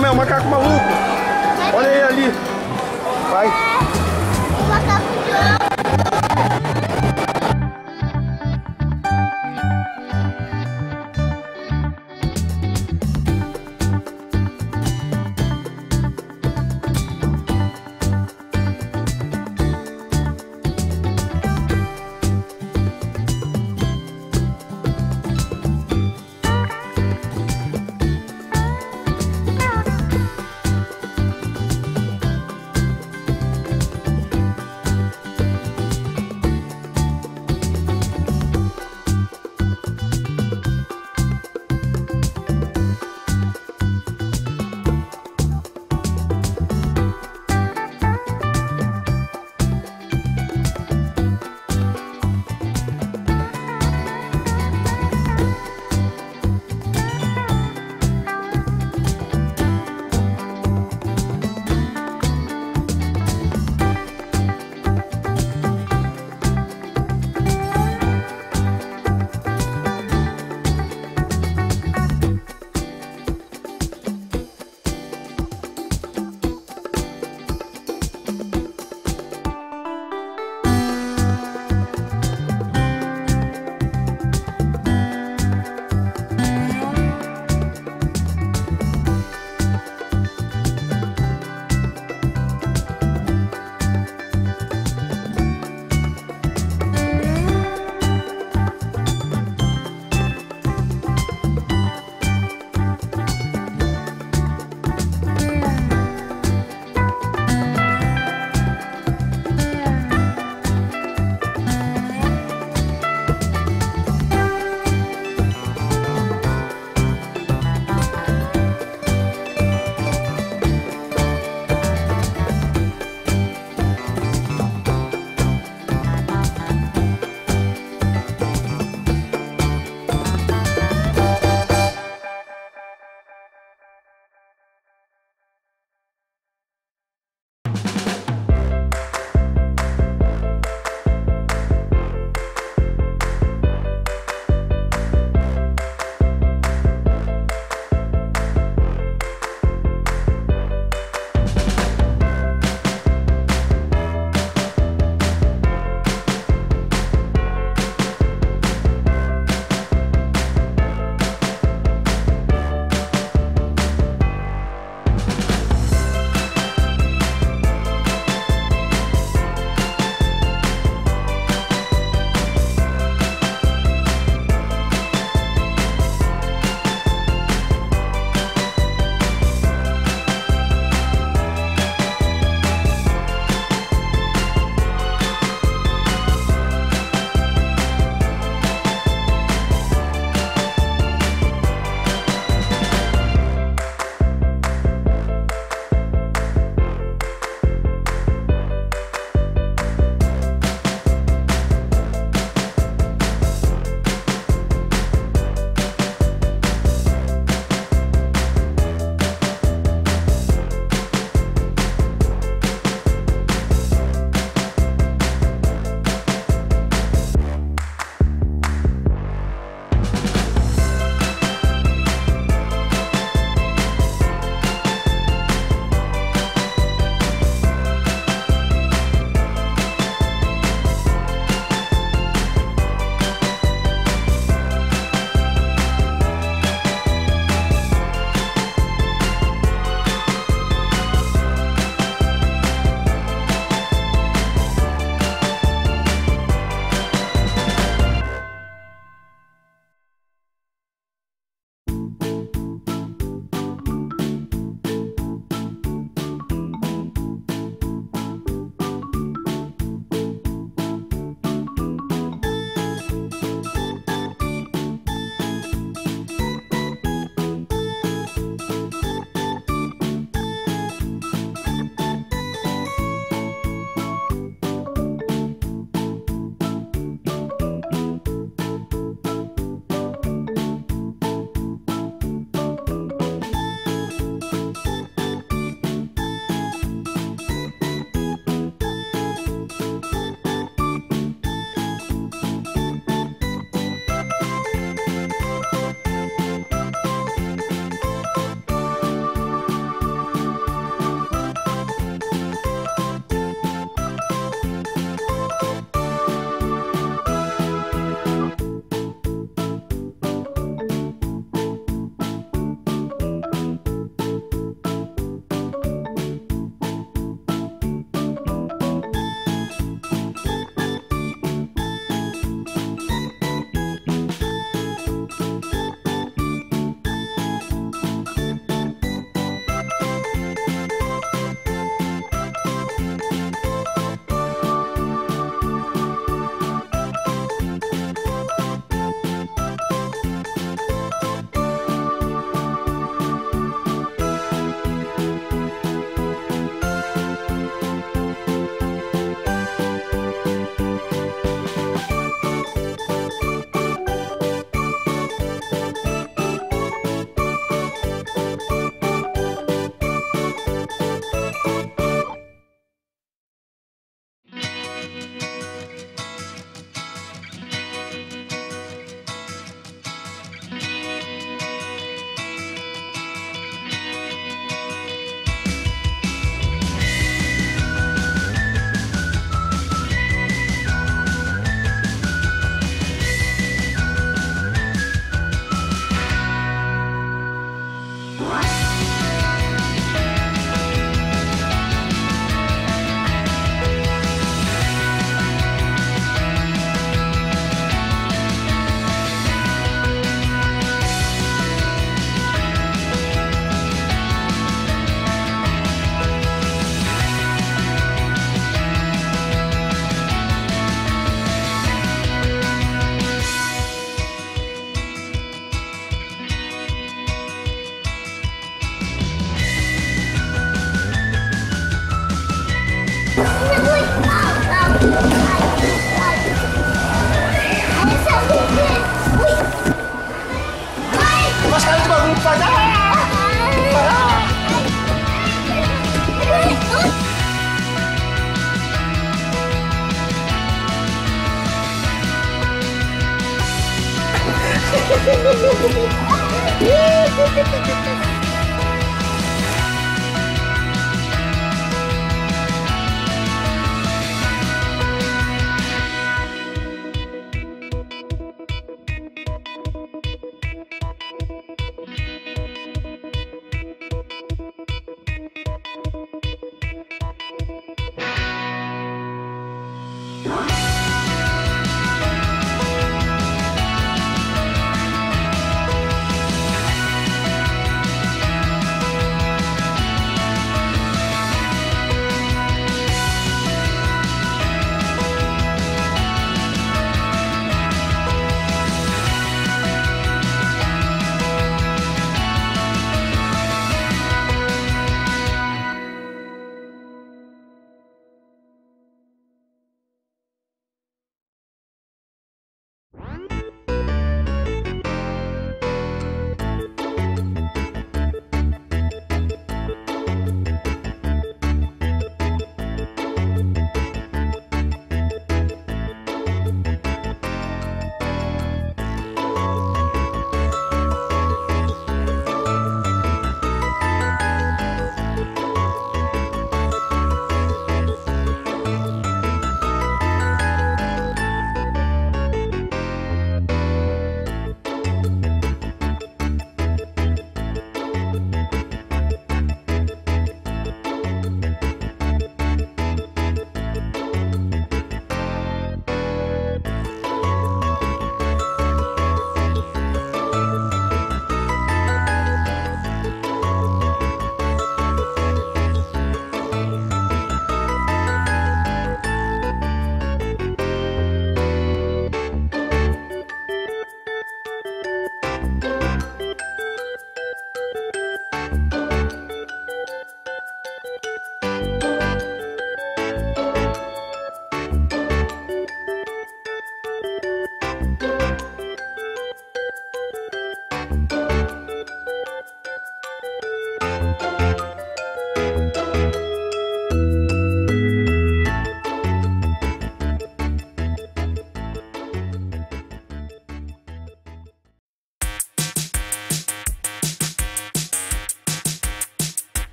Jamel, macaco maluco. Olha ele ali. Vai. Woo!